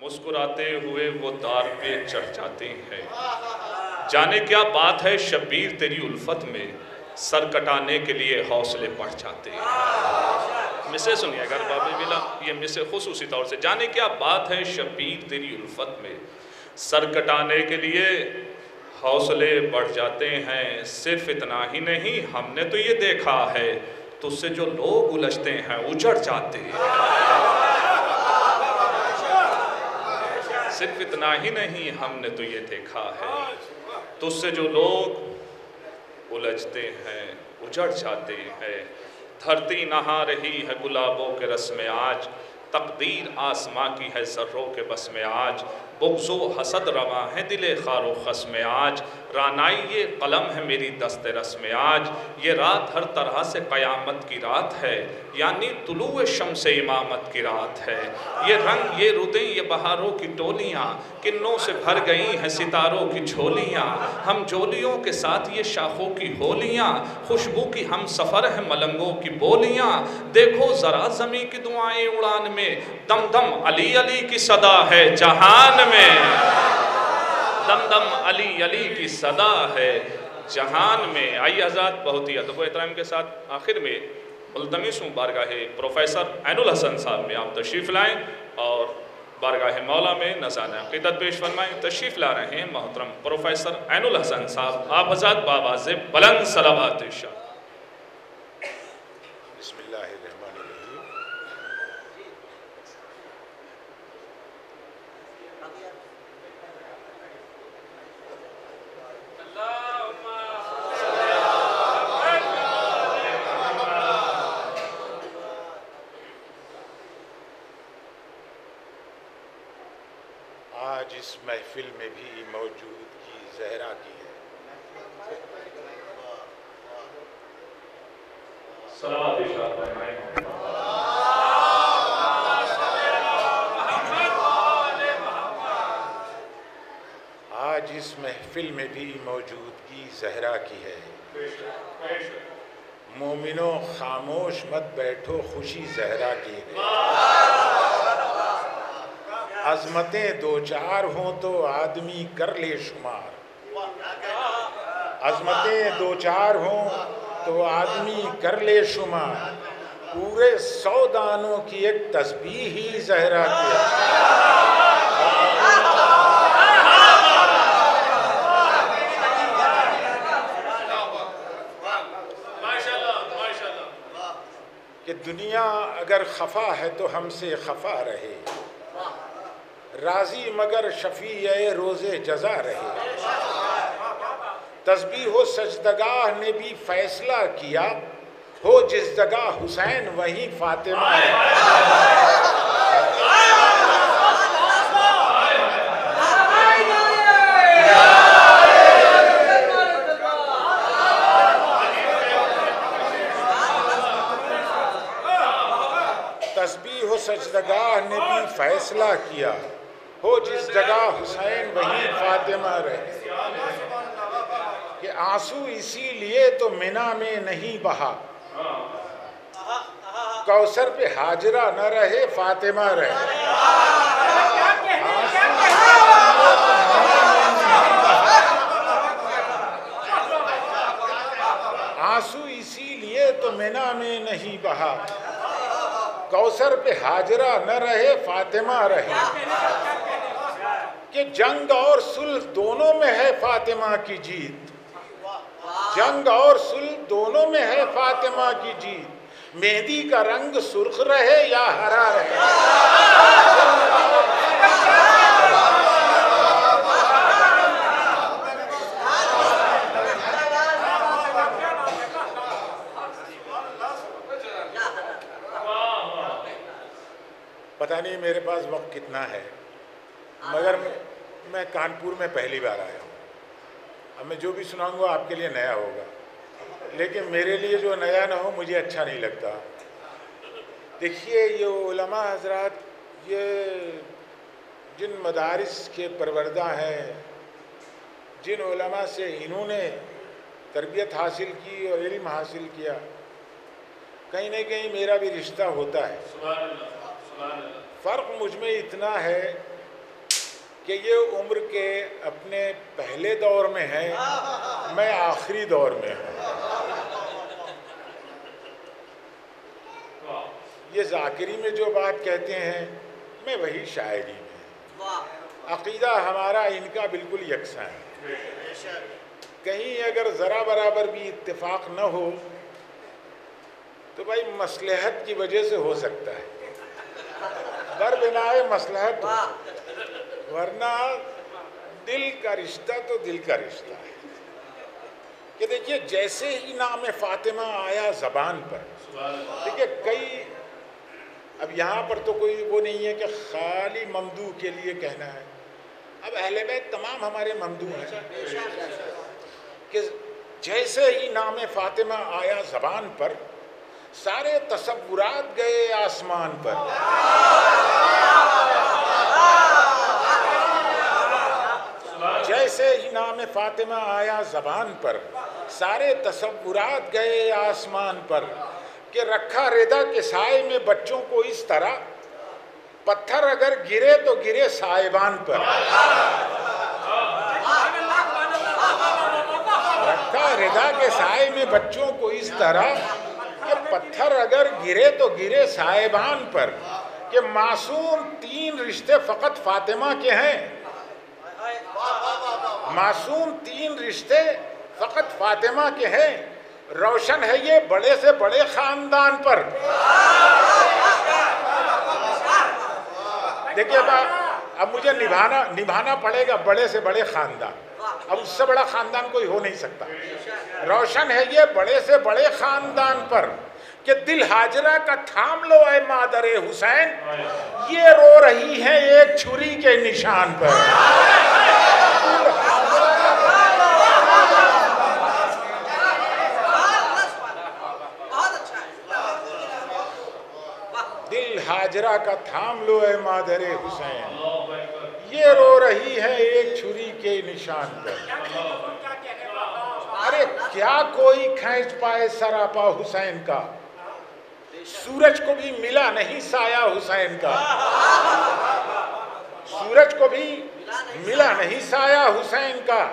مسکراتے ہوئے وہ دار پہ چڑھ جاتے ہیں۔ جانے کیا بات ہے شبیر تیری الفت میں؟ سر کٹانے کے لیے حوصلے بڑھ جاتے ہیں۔ مسے سنیے، اگر بابی بلا یہ مسے خصوصی طور سے، جانے کیا بات ہے شبیر تیری الفت میں؟ سر کٹانے کے لیے حوصلے بڑھ جاتے ہیں۔ صرف اتنا ہی نہیں، ہم نے تو یہ دیکھا ہے تو سے جو لوگ الجھتے ہیں اجڑ جاتے ہیں۔ صرف اتنا ہی نہیں، ہم نے تو یہ دیکھا ہے۔ تو سے جو لوگ الجھتے ہیں، اجڑ جاتے ہیں، دھرتی نہا رہی ہے گلابوں کے رس میں آج، تقدیر آسماں کی ہے ذروں کے بس میں آج، بغض و حسد رواں ہے دل خار و خس میں آج۔ رانائی یہ قلم ہے میری دست رس میں آج، یہ رات ہر طرح سے قیامت کی رات ہے یعنی طلوع شمس امامت کی رات ہے۔ یہ رنگ، یہ رودیں، یہ بہاروں کی ٹولیاں، کنوں سے بھر گئی ہیں ستاروں کی جھولیاں۔ ہم جولیوں کے ساتھ یہ شاخوں کی ہولیاں، خوشبو کی ہم سفر ہے ملنگوں کی بولیاں۔ دیکھو ذرا زمیں کی دعائیں اڑان میں، دم دم علی علی کی صدا ہے جہان میں۔ دم دم علی علی کی صدا ہے، جہان میں آئی حضرات بہت ہی ادب و احترام کے ساتھ۔ آخر میں ملتمس ہوں بارگاہ پروفیسر عین الحسن صاحب میں آپ تشریف لائیں اور بارگاہ مولا میں نذان عقیدت پیش فرمائیں۔ تشریف لا رہے ہیں محترم پروفیسر عین الحسن صاحب۔ آپ حضرات باباز بلند صلوات شاہ۔ بسم اللہ الرحمن الرحیم آج اس محفل میں بھی موجود کی زہرا کی ہے۔ فرمائیں آج اس محفل میں بھی موجودگی زہرا کی ہے۔ مومنوں خاموش مت بیٹھو خوشی زہرا کی ہے۔ عظمتیں دو چار ہوں تو آدمی کر لے شمار۔ عظمتیں دو چار ہوں تو آدمی کر لے شمار۔ پورے سو دانوں کی ایک تسبیح ہی زہرا کی کہ دنیا اگر خفا ہے تو ہم سے خفا رہے۔ راضی مگر شفیع روز جزا رہے۔ تسبیح و سجدگاہ نے بھی فیصلہ کیا، ہو جس جگہ حسین وہیں فاطمہ۔ ہے تسبیح و سجدگاہ نے بھی فیصلہ کیا۔ ہو جس جگہ حسین وہیں فاطمہ رہے۔ کہ آنسو اسی لیے تو منا میں نہیں بہا۔ کوثر پہ حاجرہ نہ رہے، فاطمہ رہے۔ آنسو اسی لیے تو منا میں نہیں بہا۔ کوثر پہ حاجرہ نہ رہے، فاطمہ رہے۔ کہ جنگ اور صلح دونوں میں ہے فاطمہ کی جیت۔ جنگ اور صلح دونوں میں ہے فاطمہ کی جیت۔ مہندی کا رنگ سرخ رہے یا ہرا رہے؟ پتہ نہیں میرے پاس وقت کتنا ہے، مگر میں کانپور میں پہلی بار آیا ہوں۔ اب میں جو بھی سناؤں گا آپ کے لیے نیا ہوگا۔ لیکن میرے لیے جو نیا نہ ہو مجھے اچھا نہیں لگتا۔ دیکھیے یہ علماء حضرات یہ جن مدارس کے پروردہ ہیں جن علماء سے انہوں نے تربیت حاصل کی اور علم حاصل کیا کہیں نہ کہیں میرا بھی رشتہ ہوتا ہے۔ فرق مجھ میں اتنا ہے کہ یہ عمر کے اپنے پہلے دور میں ہے، میں آخری دور میں ہوں۔ یہ ذاکری میں جو بات کہتے ہیں، میں وہی شاعری میں عقیدہ ہمارا ان کا بالکل یکساں ہے۔ کہیں اگر ذرا برابر بھی اتفاق نہ ہو، تو بھائی مسلحت کی وجہ سے ہو سکتا ہے۔ بر بنا مسلحت ورنہ دل کا رشتہ تو دل کا رشتہ ہے۔ کہ دیکھیے، جیسے ہی نام فاطمہ آیا زبان پر، دیکھیے، کئی، اب یہاں پر تو کوئی وہ نہیں ہے کہ خالی ممدو کے لیے کہنا ہے۔ اب اہل بیت تمام ہمارے ممدو ہیں۔ کہ جیسے ہی نام فاطمہ آیا زبان پر، سارے تصورات گئے آسمان پر۔ جیسے ہی نام فاطمہ آیا زبان پر، سارے تصورات گئے آسمان پر کہ رکھا ردا کے سائے میں بچوں کو اس طرح پتھر اگر گرے تو گرے سائبان پر۔ رکھا ردا کے سائے میں بچوں کو اس طرح کہ پتھر اگر گرے تو گرے سائبان پر، کہ معصوم تین رشتے فقط فاطمہ کے ہیں۔ معصوم تین رشتے فقط فاطمہ کے ہیں۔ روشن ہے یہ بڑے سے بڑے خاندان پر۔ دیکھیے اب مجھے نبھانا نبھانا پڑے گا بڑے سے بڑے خاندان۔ اب اس سے بڑا خاندان کوئی ہو نہیں سکتا۔ روشن ہے یہ بڑے سے بڑے خاندان پر کہ دل حاجرہ کا تھام لو اے مادر حسین۔ یہ رو رہی ہے ایک چھری کے نشان پر۔ دل حاجرہ کا تھام لو اے مادر حسین۔ یہ رو رہی ہے ایک چھری کے نشان پر۔ ارے، کیا کوئی کھینچ پائے سراپا حسین کا؟ سورج کو بھی ملا نہیں سایہ حسین کا۔ سورج کو بھی ملا نہیں سایہ حسین کا۔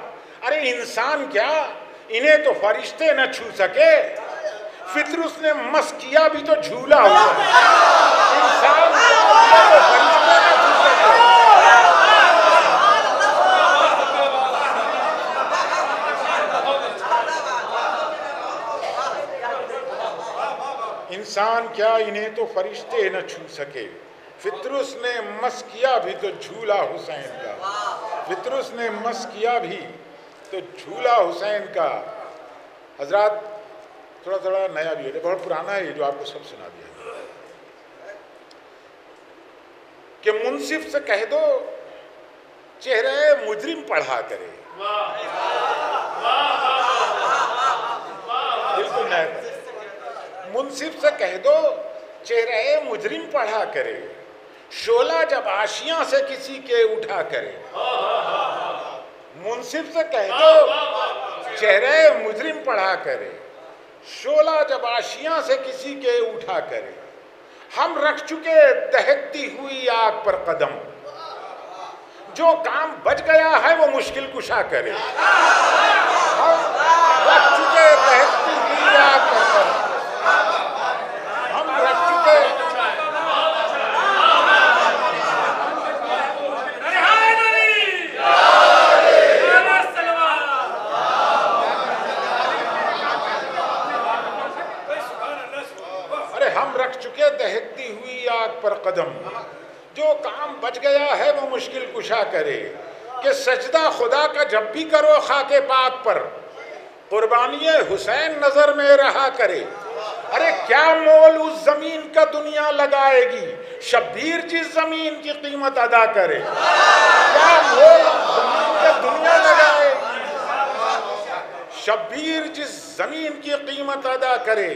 ارے، انسان کیا؟ انہیں تو فرشتے نہ چھو سکے۔ فطرس نے مس کیا بھی تو جھولا ہوا۔ انسان کیا انہیں تو فرشتے نہ چھو سکے؟ فطرس نے مس کیا بھی تو جھولا حسین کا۔ فطرس نے مس کیا بھی تو جھولا حسین کا۔ حضرات، تھوڑا تھوڑا نیا بھی ہے۔ بہت پرانا ہے جو آپ کو سب سنا دیا کہ منصف سے کہہ دو، چہرے مجرم پڑھا کرے۔ بالکل منصف سے کہہ دو، چہرے مجرم پڑھا کرے۔ شولہ جب آشیاں سے کسی کے اٹھا کرے۔ منصف سے کہہ دو، چہرے مجرم پڑھا کرے۔ شولہ جب آشیاں سے کسی کے اٹھا کرے۔ ہم رکھ چکے دہکتی ہوئی آگ پر قدم۔ جو کام بچ گیا ہے وہ مشکل کشا کرے ہم رکھ چکے دہکتی ہوئی آگ پر قدم ہم رکھ چکے ارے ہم رکھ چکے دہکتی ہوئی آگ پر قدم۔ جو کام بچ گیا ہے وہ مشکل کشا کرے۔ کہ سجدہ خدا کا جب بھی کرو خاک پاک پر۔ قربانی حسین نظر میں رہا کرے۔ ارے کیا مول اس زمین کا دنیا لگائے گی؟ شبیر جس زمین کی قیمت ادا کرے۔ کیا مول زمین کا دنیا لگائے گی؟ شبیر جس زمین کی قیمت ادا کرے۔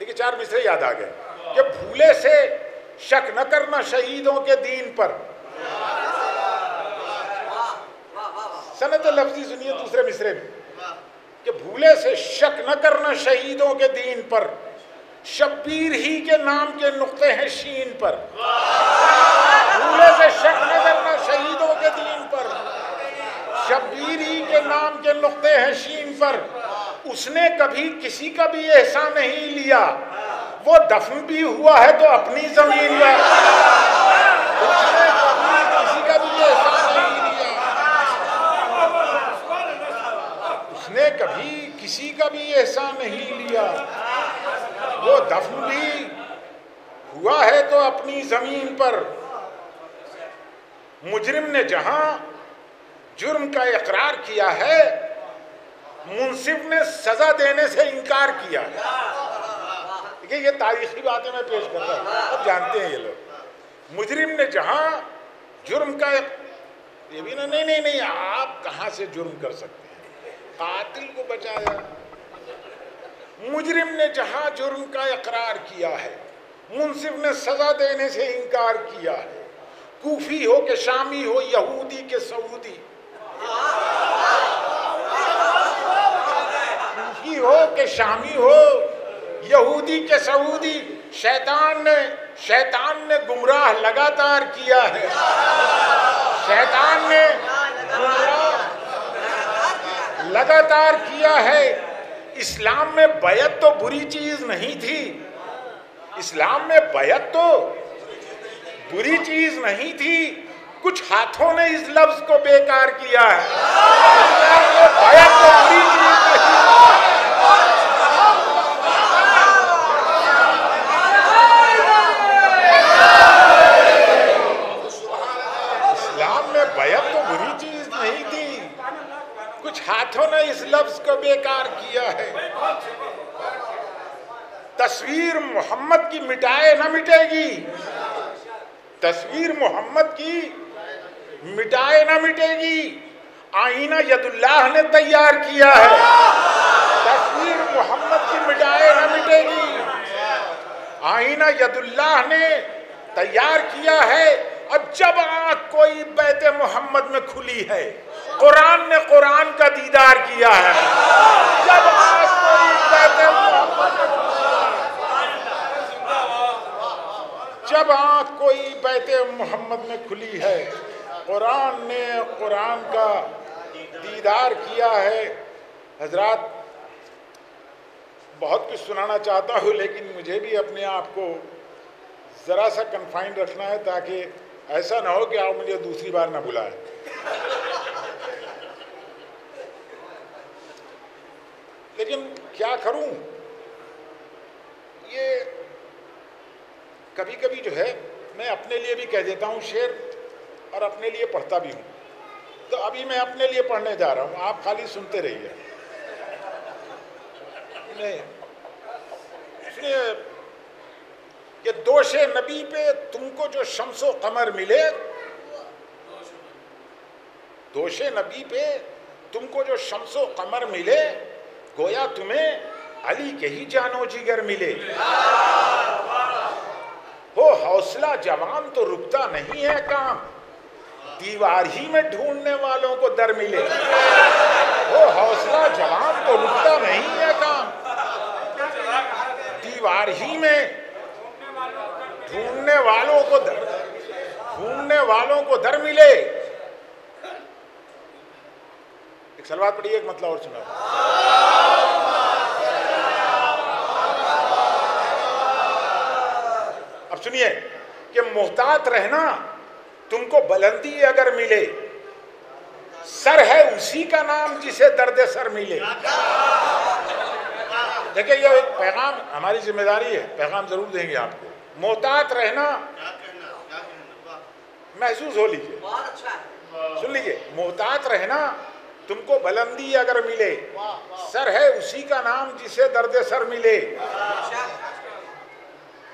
دیکھیں چار مصرے یاد آ گئے۔ کہ بھولے سے شک نہ کرنا شہیدوں کے دین پر۔ سنت لفظی سنیے دوسرے مصرے میں۔ کہ بھولے سے شک نہ کرنا شہیدوں کے دین پر۔ شبیر ہی کے نام کے نقطے ہیں شین پر۔ بھولے سے شک نہ کرنا شہیدوں کے دین پر۔ شبیر ہی کے نام کے نقطے ہیں شین پر۔ اس نے کبھی کسی کا بھی احسان نہیں لیا۔ وہ دفن بھی ہوا ہے تو اپنی زمین میں۔ اس نے کبھی کسی کا بھی احسان نہیں لیا اس نے کبھی کسی کا بھی احسان نہیں لیا۔ وہ دفن بھی ہوا ہے تو اپنی زمین پر۔ مجرم نے جہاں جرم کا اقرار کیا ہے، منصف نے سزا دینے سے انکار کیا ہے۔ یہ تاریخی باتیں میں پیش کرتا ہوں۔ اب جانتے ہیں یہ لوگ۔ مجرم نے جہاں جرم کا یہ بھی نا نہیں نہیں نہیں، آپ کہاں سے جرم کر سکتے ہیں؟ قاتل کو بچایا۔ مجرم نے جہاں جرم کا اقرار کیا ہے، منصف نے سزا دینے سے انکار کیا ہے۔ کوفی ہو کہ شامی ہو، یہودی کہ سعودی۔ کوفی ہو کہ شامی ہو یہودی کے سعودی، شیطان نے شیطان نے گمراہ لگاتار کیا ہے۔ شیطان نے گمراہ لگاتار کیا ہے۔ اسلام میں بیعت تو بری چیز نہیں تھی۔ اسلام میں بیعت تو بری چیز نہیں تھی۔ کچھ ہاتھوں نے اس لفظ کو بیکار کیا ہے۔ اسلام میں بیعت تو بری چیز نہیں اسلام میں بیعت تو بری چیز نہیں تھی کچھ ہاتھوں نے اس لفظ کو بیکار کیا ہے۔ تصویر محمد کی مٹائے نہ مٹے گی۔ تصویر محمد کی مٹائے نہ مٹے گی۔ آئینہ ید اللہ نے تیار کیا ہے۔ تصویر محمد کی مٹائے نہ مٹے گی۔ آئینہ ید اللہ نے تیار کیا ہے۔ اب جب آنکھ کوئی بیت محمد میں کھلی ہے۔ قرآن نے قرآن کا دیدار کیا ہے۔ جب آنکھ کوئی بیت محمد میں جب آنکھ کوئی بیت محمد میں کھلی ہے۔ قرآن نے قرآن کا دیدار کیا ہے۔ حضرات، بہت کچھ سنانا چاہتا ہوں، لیکن مجھے بھی اپنے آپ کو ذرا سا کنفائنڈ رکھنا ہے تاکہ ایسا نہ ہو کہ آپ مجھے دوسری بار نہ بلائیں۔ لیکن کیا کروں؟ یہ کبھی کبھی جو ہے، میں اپنے لیے بھی کہہ دیتا ہوں، شعر اور اپنے لیے پڑھتا بھی ہوں۔ تو ابھی میں اپنے لیے پڑھنے جا رہا ہوں، آپ خالی سنتے رہیے۔ نہیں اس لیے کہ دوش نبی پہ تم کو جو شمس و قمر ملے، دوش نبی پہ تم کو جو شمس و قمر ملے، گویا تمہیں علی کے ہی جانو جگر ملے۔ ہو حوصلہ جوان تو رکتا نہیں ہے کام، دیوار ہی میں ڈھونڈنے والوں کو در ملے۔ ہو حوصلہ جوان تو رکتا نہیں ہے کام، دیوار ہی میں ڈھونڈنے والوں کو در ڈھونڈنے والوں کو در ملے۔ ایک سلوات پڑھیے، ایک مطلب اور سنا اب سنیے کہ محتاط رہنا تم کو بلندی اگر ملے، سر ہے اسی کا نام جسے درد سر ملے۔ دیکھیں، یہ ایک پیغام، ہماری ذمہ داری ہے، پیغام ضرور دیں گے آپ کو۔ محتاط رہنا محسوس ہو لیجیے۔ سن لیجیے محتاط رہنا تم کو بلندی اگر ملے سر ہے اسی کا نام جسے درد سر ملے۔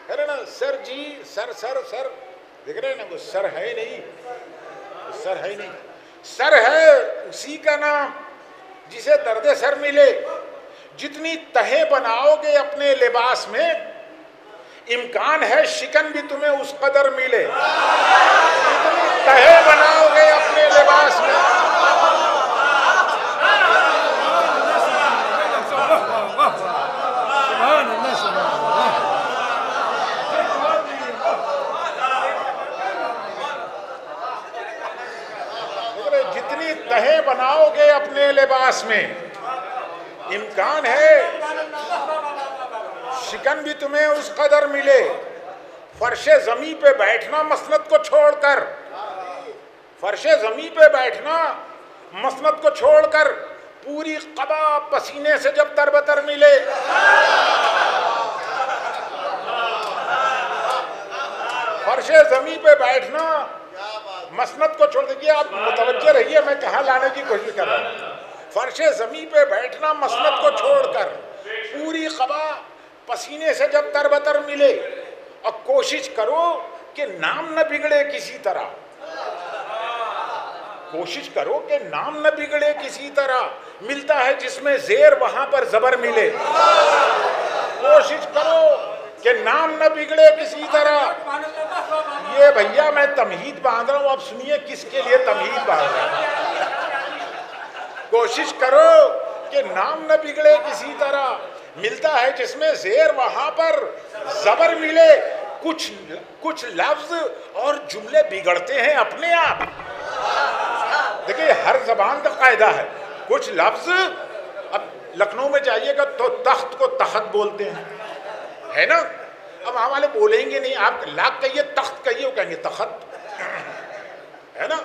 ہے نا سر جی سر سر سر۔ دیکھ رہے ہیں نا وہ سر ہے نہیں سر ہے نہیں۔ سر ہے اسی کا نام جسے درد سر ملے۔ جتنی تہیں بناؤ گے اپنے لباس میں امکان ہے شکن بھی تمہیں اس قدر ملے۔ جتنی تہیں بناؤ گے اپنے لباس میں۔ جتنی تہیں بناؤ گے اپنے لباس میں، امکان ہے شکن بھی تمہیں اس قدر ملے۔ فرش زمیں پہ بیٹھنا مسنت کو چھوڑ کر۔ فرش زمیں پہ بیٹھنا مسنت کو چھوڑ کر پوری قبا پسینے سے جب تر بتر ملے۔ فرش زمیں پہ بیٹھنا مسنت کو چھوڑ دیجیے آپ متوجہ رہیے میں کہاں لانے کی کوشش کر رہا ہوں۔ فرش زمیں پہ بیٹھنا مسنت کو چھوڑ کر پوری قبا پسینے سے جب تر بتر ملے اور کوشش کرو کہ نام نہ بگڑے کسی طرح۔ کوشش کرو کہ نام نہ بگڑے کسی طرح۔ ملتا ہے جس میں زیر وہاں پر زبر ملے۔ کوشش کرو کہ نام نہ بگڑے کسی طرح۔ یہ بھیا میں تمہید باندھ رہا ہوں، اب سنیے کس کے لیے تمہید باندھ رہا ہوں۔ کوشش کرو کہ نام نہ بگڑے کسی طرح۔ ملتا ہے جس میں زیر وہاں پر زبر ملے، کچھ کچھ لفظ اور جملے بگڑتے ہیں اپنے آپ۔ دیکھیے، ہر زبان کا قاعدہ ہے۔ کچھ لفظ، اب لکھنؤ میں جائیے گا تو تخت کو تخت بولتے ہیں۔ ہے نا؟ اب وہاں والے بولیں گے نہیں، آپ لاکھ کہیے، تخت کہیے، وہ کہیں گے تخت۔ ہے نا؟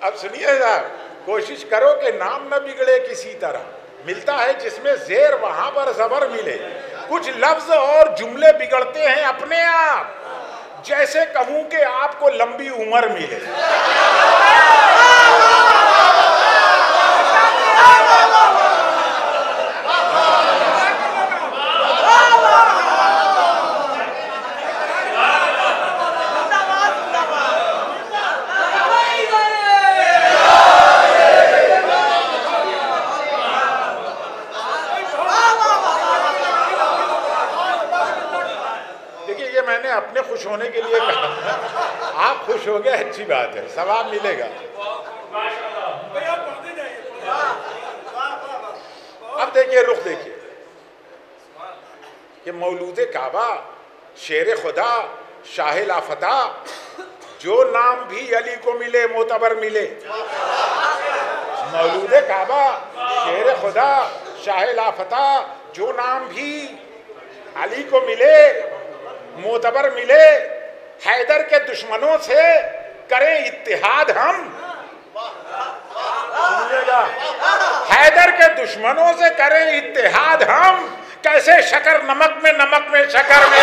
اب سنیے صاحب کوشش کرو کہ نام نہ بگڑے کسی طرح۔ ملتا ہے جس میں زیر وہاں پر زبر ملے۔ کچھ لفظ اور جملے بگڑتے ہیں اپنے آپ۔ جیسے کہوں کہ آپ کو لمبی عمر ملے دیکھیے یہ میں نے اپنے خوش ہونے کے لیے کہا۔ آپ خوش ہو گئے اچھی بات ہے، ثواب ملے گا۔ اب دیکھیے، رخ دیکھیے کہ مولود کعبہ، شیر خدا، شاہ لافتہ، جو نام بھی علی کو ملے، معتبر ملے۔ مولود کعبہ، شیر خدا، شاہ لافتہ، جو نام بھی علی کو ملے، معتبر ملے۔ حیدر کے دشمنوں سے کریں اتحاد ہم۔ حیدر کے دشمنوں سے کریں اتحاد ہم۔ کیسے شکر نمک میں نمک میں شکر میں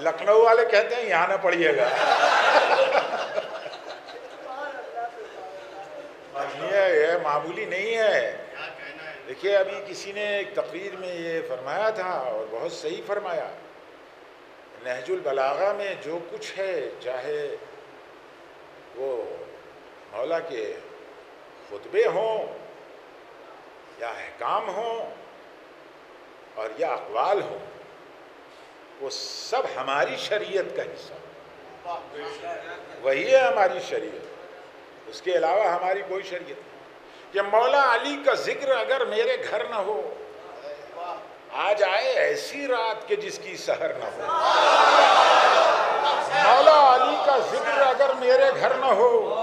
لکھنؤ والے کہتے ہیں گا۔ یہ یہ معمولی نہیں ہے۔ دیکھیے، ابھی کسی نے ایک تقریر میں یہ فرمایا تھا اور بہت صحیح فرمایا۔ نہج البلاغہ میں جو کچھ ہے، چاہے وہ مولا کے خطبے ہوں یا احکام ہوں اور یا اقوال ہوں وہ سب ہماری شریعت کا حصہ وہی ہے ہماری شریعت۔ اس کے علاوہ ہماری کوئی شریعت نہیں۔ کہ مولا علی کا ذکر اگر میرے گھر نہ ہو، آج آئے ایسی رات کہ جس کی سحر نہ ہو۔ مولا علی کا ذکر اگر میرے گھر نہ ہو،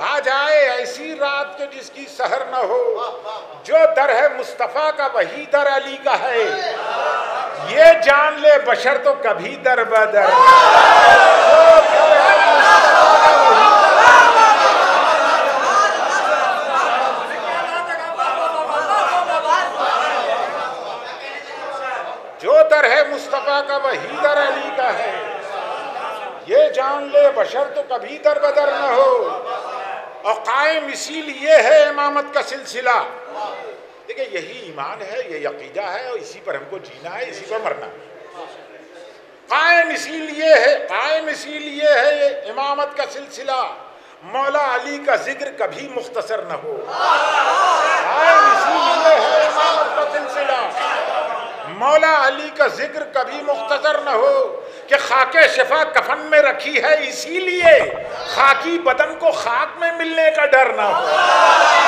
آج آئے ایسی رات کہ جس کی سحر نہ ہو۔ جو در ہے مصطفیٰ کا، وہی در علی کا ہے۔ یہ جان لے بشر تو کبھی در بدر۔ جو در ہے مصطفیٰ کا وہی در علی کا ہے۔ یہ جان لے بشر تو کبھی در بدر نہ ہو۔ اور قائم اسی لیے ہے امامت کا سلسلہ۔ دیکھیں یہی ایمان ہے، یہ عقیدہ ہے اور اسی پر ہم کو جینا ہے، اسی پر مرنا ہے۔ قائم اسی لیے ہے، قائم اسی لیے ہے یہ امامت کا سلسلہ۔ مولا علی کا ذکر کبھی مختصر نہ ہو۔ قائم اسی لیے ہے امامت کا سلسلہ۔ مولا علی کا ذکر کبھی مختصر نہ ہو کہ خاک شفا کفن میں رکھی ہے، اسی لیے خاکی بدن کو خاک میں ملنے کا ڈر نہ ہو۔ خاک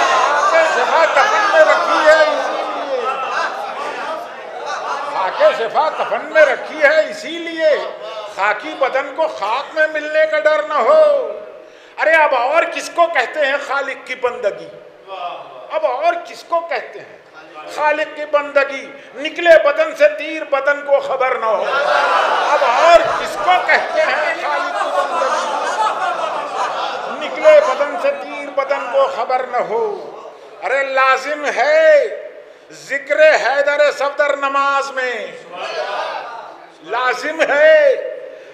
شفا کفن میں رکھی ہے۔ اسی لیے خاک شفا کفن میں رکھی ہے، اسی لیے خاکی بدن کو خاک میں ملنے کا ڈر نہ ہو۔ ارے، اب اور کس کو کہتے ہیں خالق کی بندگی؟ اب اور کس کو کہتے ہیں خالق کی بندگی؟ نکلے بدن سے تیر بدن کو خبر نہ ہو۔ اب اور کس کو کہتے ہیں خالق کی بندگی؟ نکلے بدن سے تیر بدن کو خبر نہ ہو۔ ارے لازم ہے ذکر حیدر صفدر نماز میں۔ لازم ہے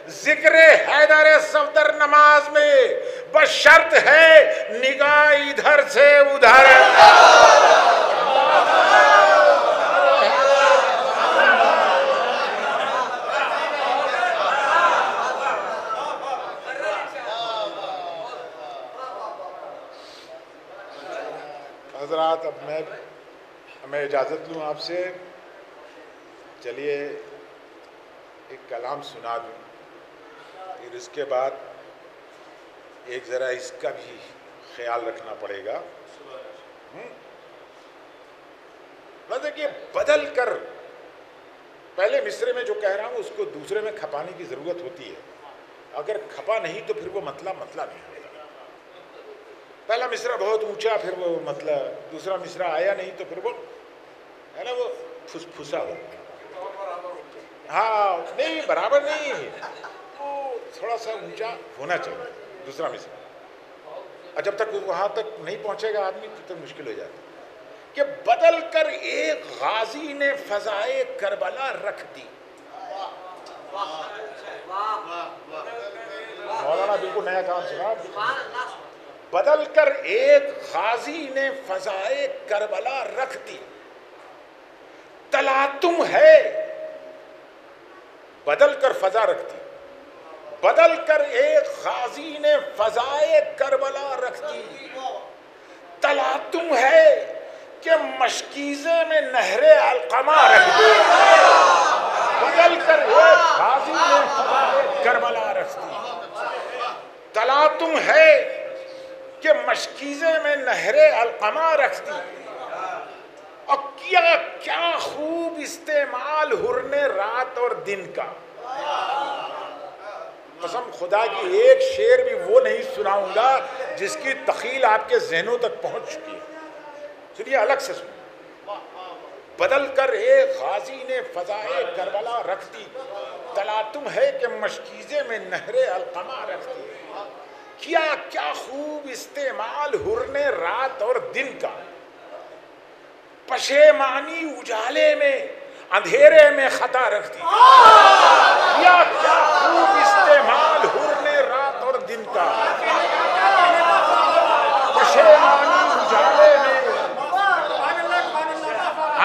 ذکر حیدر صفدر نماز میں۔ بس شرط ہے نگاہ ادھر سے ادھر حضرات اب میں میں اجازت لوں آپ سے۔ چلیے، ایک کلام سنا دوں۔ پھر اس کے بعد ایک ذرا اس کا بھی خیال رکھنا پڑے گا۔ بس کہ بدل کر پہلے مصرے میں جو کہہ رہا ہوں، اس کو دوسرے میں کھپانے کی ضرورت ہوتی ہے۔ اگر کھپا نہیں تو پھر وہ مطلب مطلب نہیں ہوگا پہلا مصرا بہت اونچا، پھر وہ مطلب دوسرا مصرا آیا نہیں تو پھر وہ ہے نا وہ پھس پھسا ہو ہاں نہیں، برابر نہیں۔ وہ تھوڑا سا اونچا ہونا چاہیے، دوسرا مصرا اور جب تک وہاں تک نہیں پہنچے گا آدمی تو تک مشکل ہو جاتا کہ بدل کر ایک غازی نے فضائے کربلا رکھ دی۔ مولانا، بالکل نیا کام سنا۔ بدل کر ایک غازی نے فضائے کربلا رکھ دی۔ تلاتم ہے۔ بدل کر فضا رکھ دی بدل کر ایک غازی نے فضائے کربلا رکھ دی تلاتم ہے کہ مشکیزے میں نہر القمہ رکھ دی۔ بدل کر ایک غازی نے فضائے کربلا رکھ دی تلاتم ہے کہ مشکیزے میں نہر القمہ رکھ دی۔ اور کیا کیا خوب استعمال ہرنے رات اور دن کا۔ قسم، خدا کی ایک شعر بھی وہ نہیں سناؤں گا جس کی تخیل آپ کے ذہنوں تک پہنچ چکی ہے۔ سنیے الگ سے سنیے بدل کر ایک غازی نے فضائے کربلا رکھ دی۔ تلاتم ہے کہ مشکیزے میں نہر القمہ رکھ دی۔ کیا کیا خوب استعمال ہرنے رات اور دن کا۔ پشیمانی اجالے میں اندھیرے میں خطا رکھ دی۔ کیا کیا خوب استعمال ہرنے رات اور دن کا۔ پشیمانی اجالے میں۔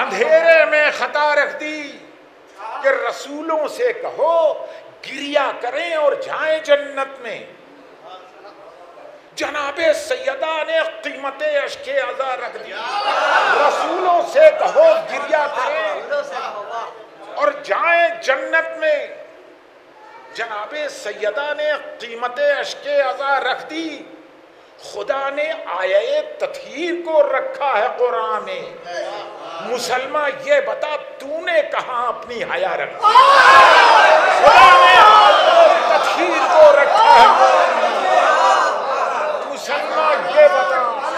اندھیرے میں خطا رکھ دی کہ رسولوں سے کہو گریا کریں اور جائیں جنت میں۔ جناب سیدہ نے قیمت اشک ازا رکھ دیا رسولوں سے کہو گریا کریں اور جائیں جنت میں۔ جناب سیدہ نے قیمت اشک ازا رکھ دی۔ خدا نے آئے تطہیر کو رکھا ہے قرآن میں مسلمان یہ بتا تو نے کہاں اپنی حیا رکھ خدا نے تطہیر کو رکھا ہے۔ یہ بتا ہاں،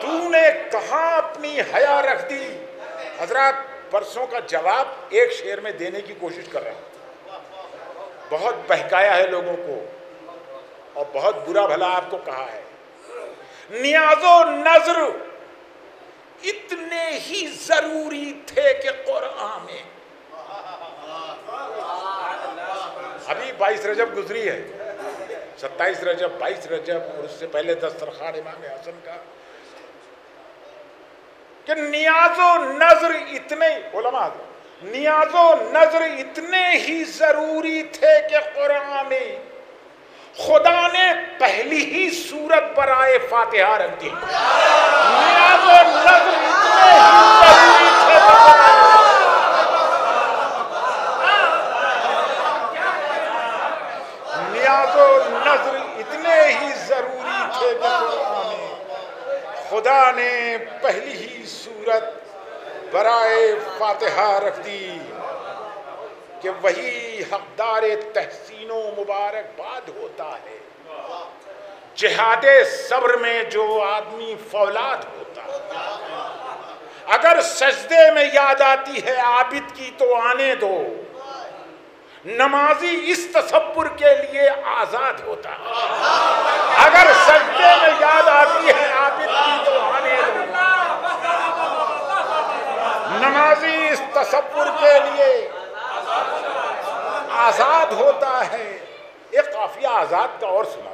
تو نے کہاں اپنی حیا رکھ دی؟ حضرات، پرسوں کا جواب ایک شعر میں دینے کی کوشش کر رہا ہوں۔ بہت بہکایا ہے لوگوں کو اور بہت برا بھلا آپ کو کہا ہے۔ نیاز و نظر اتنے ہی ضروری تھے کہ قرآن میں ابھی بائیس رجب گزری ہے۔ ستائیس رجب، بائیس رجب، اور اس سے پہلے دسترخوان امام حسن کا۔ کہ نیاز و نظر اتنے، علماء، نیاز و نظر اتنے ہی ضروری تھے کہ قرآن میں خدا نے پہلی ہی صورت برائے فاتحہ رکھ دی نیاز و نظر اتنے ہی ضروری تھے نیاز و نظر اتنے ہی ضروری تھے خدا نے پہلی ہی صورت برائے فاتحہ رکھ دی کہ وہی حقدار تحسین و مبارک باد ہوتا ہے۔ جہاد صبر میں جو آدمی فولاد ہوتا ہے۔ اگر سجدے میں یاد آتی ہے عابد کی تو آنے دو۔ نمازی اس تصور کے لیے آزاد ہوتا ہے اگر سجدے میں یاد آتی ہے عابد کی تو آنے دو نمازی اس تصور کے لیے آزاد ہوتا ہے۔ ایک قافیہ آزاد کا اور سنا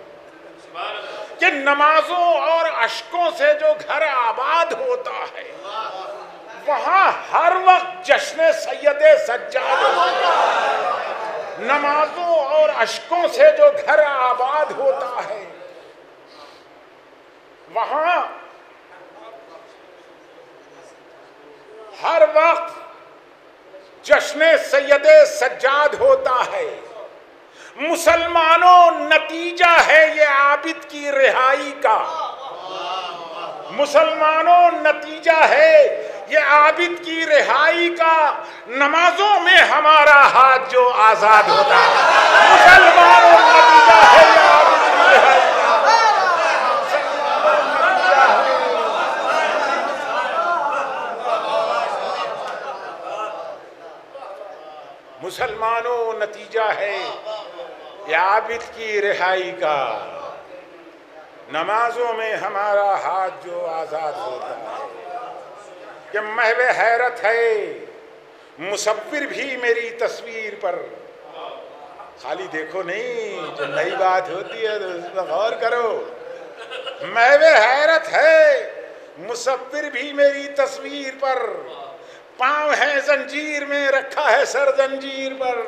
کہ نمازوں اور اشکوں سے جو گھر آباد ہوتا ہے، وہاں ہر وقت جشن سید سجاد ہوتا ہے۔ نمازوں اور اشکوں سے جو گھر آباد ہوتا ہے، وہاں ہر وقت جشن سید سجاد ہوتا ہے۔ مسلمانوں، نتیجہ ہے یہ عابد کی رہائی کا۔ مسلمانوں، نتیجہ ہے یہ عابد کی رہائی کا۔ نمازوں میں ہمارا ہاتھ جو آزاد ہوتا ہے۔ مسلمانوں، نتیجہ ہے یہ عابد کی رہائی کا مسلمانوں نتیجہ ہے عابد کی رہائی کا۔ نمازوں میں ہمارا ہاتھ جو آزاد ہوتا ہے۔ کہ محو حیرت ہے۔ مصور بھی میری تصویر پر۔ خالی دیکھو نہیں، جو نئی بات ہوتی ہے تو اس پر غور کرو۔ محو حیرت ہے۔ مصور بھی میری تصویر پر۔ پاؤں ہے زنجیر میں، رکھا ہے سر زنجیر پر۔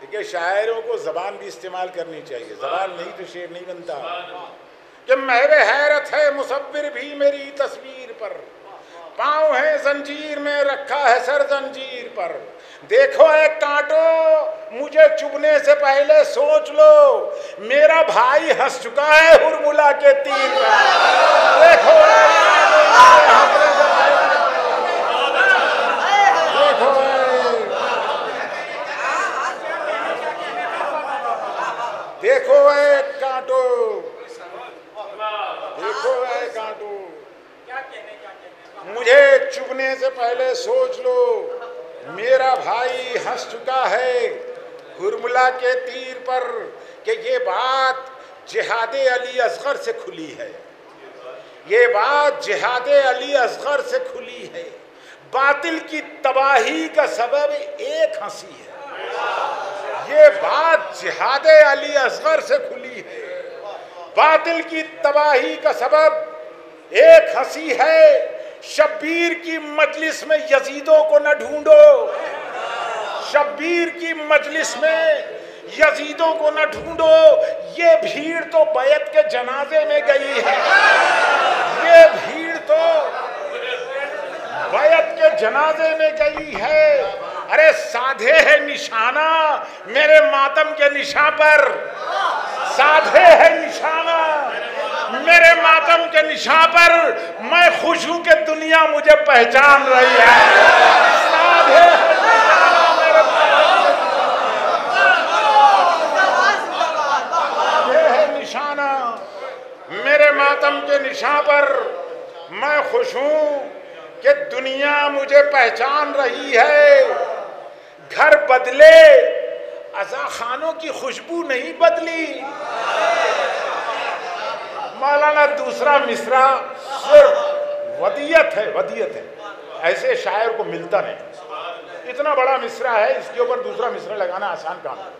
دیکھیں شاعروں کو زبان بھی استعمال کرنی چاہیے۔ زبان نہیں تو شعر نہیں بنتا۔ کہ محو حیرت ہے مصور بھی میری تصویر پر۔ پاؤں ہے زنجیر میں رکھا ہے سر زنجیر پر۔ دیکھو اے کانٹو مجھے چبنے سے پہلے سوچ لو۔ میرا بھائی ہنس چکا ہے ہرملا کے تیر میں دیکھو اے دیکھو اے دیکھو اے کانٹو دیکھو اے کانٹو مجھے چبنے سے پہلے سوچ لو۔ میرا بھائی ہنس چکا ہے ہرملا کے تیر پر کہ یہ بات جہاد علی اصغر سے کھلی ہے۔ یہ بات جہاد علی اصغر سے کھلی ہے۔ باطل کی تباہی کا سبب ایک ہنسی ہے۔ یہ بات جہاد علی اصغر سے کھلی ہے۔ باطل کی تباہی کا سبب ایک ہنسی ہے۔ شبیر کی مجلس میں یزیدوں کو نہ ڈھونڈو۔ شبیر کی مجلس میں یزیدوں کو نہ ڈھونڈو۔ یہ بھیڑ تو بیعت کے جنازے میں گئی ہے۔ یہ بھیڑ تو بیعت کے جنازے میں گئی ہے۔ ارے سادھے ہے نشانہ میرے ماتم کے نشاں پر۔ سادھے ہے نشانہ۔ میرے ماتم کے نشاں پر میں خوش ہوں کہ دنیا مجھے پہچان رہی ہے۔ میرے ہے نشانہ، میرے ماتم کے نشاں پر میں خوش ہوں کہ دنیا مجھے پہچان رہی ہے۔ گھر بدلے ازا خانوں کی خوشبو نہیں بدلی۔ مولانا دوسرا مصرا صرف ودیت ہے ودیت ہے۔ ایسے شاعر کو ملتا نہیں۔ اتنا بڑا مصرا ہے، اس کے اوپر دوسرا مصرا لگانا آسان کام ہے۔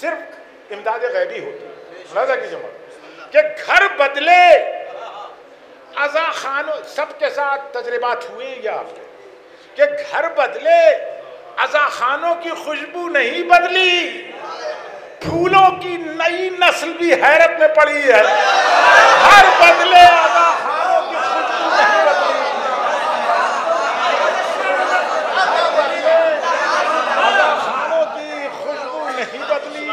صرف امداد غیبی ہوتی ہے۔ کی جمع کہ گھر بدلے۔ ازا خانوں سب کے ساتھ تجربات ہوئے یا آپ کے؟ کہ گھر بدلے۔ ازا خانوں کی خوشبو نہیں بدلی۔ پھولوں کی نئی نسل بھی حیرت میں پڑی ہے۔ ہر بدلے خوشبو نہیں بدلی۔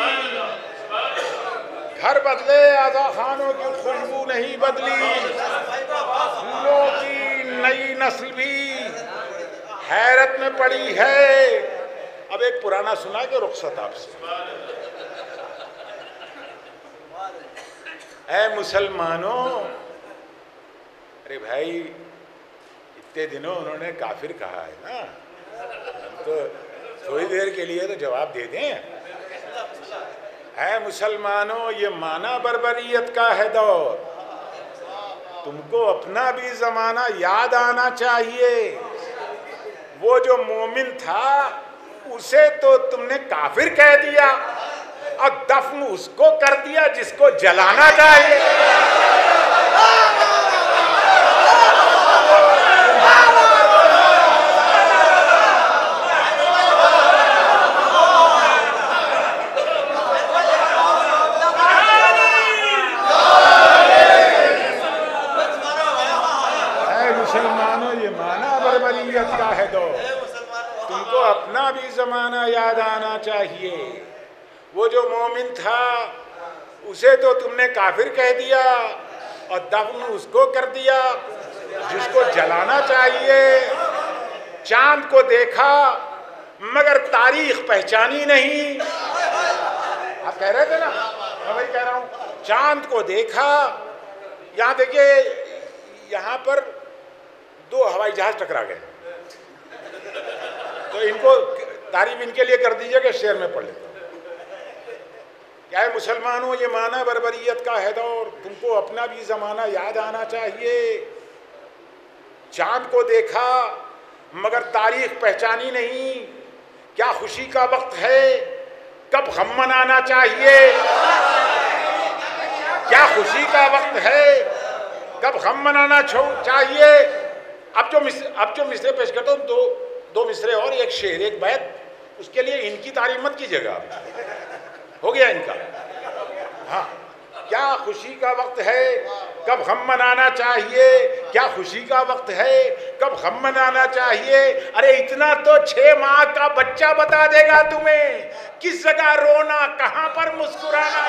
گھر بدلے آزا خانوں کی خوشبو نہیں بدلی۔ پھولوں کی نئی نسل بھی حیرت میں پڑی ہے۔ اب ایک پرانا سنا کہ رخصت آپ سے۔ اے مسلمانوں، ارے بھائی، اتنے دنوں انہوں نے کافر کہا ہے نا۔ ہم تو تھوڑی دیر کے لیے تو جواب دے دیں۔ اے مسلمانوں، یہ مانا بربریت کا ہے دور۔ تم کو اپنا بھی زمانہ یاد آنا چاہیے۔ وہ جو مومن تھا، اسے تو تم نے کافر کہہ دیا۔ اور دفن اس کو کر دیا جس کو جلانا چاہیے اے مسلمانوں یہ مانا بربریت کا ہے دو تم کو اپنا بھی زمانہ یاد آنا چاہیے وہ جو مومن تھا اسے تو تم نے کافر کہہ دیا اور دفن اس کو کر دیا جس کو جلانا چاہیے۔ چاند کو دیکھا مگر تاریخ پہچانی نہیں۔ آپ کہہ رہے تھے نا؟ میں وہی کہہ رہا ہوں۔ چاند کو دیکھا۔ یہاں دیکھیے، یہاں پر دو ہوائی جہاز ٹکرا گئے۔ تو ان کو تعریف ان کے لیے کر دیجیے کہ شعر میں پڑھ لیتا کیا ہے مسلمانوں، یہ معنی بربریت کا ہے دور۔ تم کو اپنا بھی زمانہ یاد آنا چاہیے۔ چاند کو دیکھا، مگر تاریخ پہچانی نہیں۔ کیا خوشی کا وقت ہے؟ کب غم منانا چاہیے؟ کیا خوشی کا وقت ہے؟ کب غم منانا چاہیے؟ اب جو اب جو مصرے پیش کرتا ہوں، دو دو مصرے اور، ایک شعر ایک بیت۔ اس کے لیے ان کی تعریف مت کیجیے گا۔ ہو گیا ان کا۔ ہاں۔ کیا خوشی کا وقت ہے؟ کب غم منانا چاہیے؟ کیا خوشی کا وقت ہے؟ کب غم منانا چاہیے؟ ارے اتنا تو چھ ماہ کا بچہ بتا دے گا تمہیں۔ کس جگہ رونا، کہاں پر مسکرانا؟